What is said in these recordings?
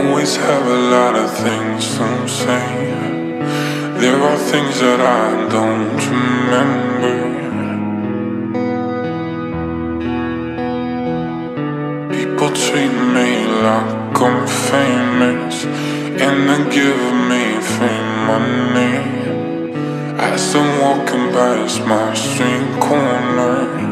always have a lot of things to say. There are things that I don't remember. People treat me like I'm famous and they give me free money. As I'm walking past my street corner.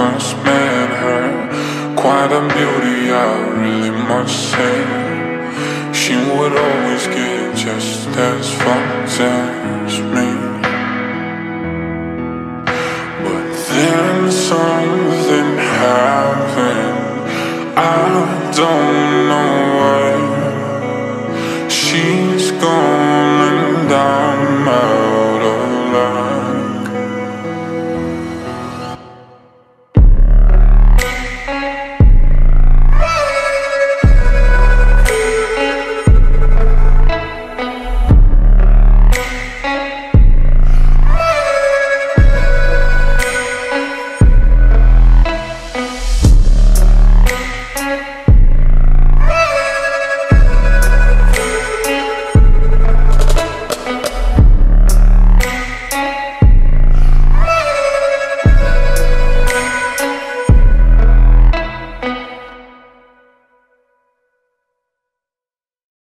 First met her. Quite a beauty, I really must say. She would always get just as fucked as me. But then something happened. I don't know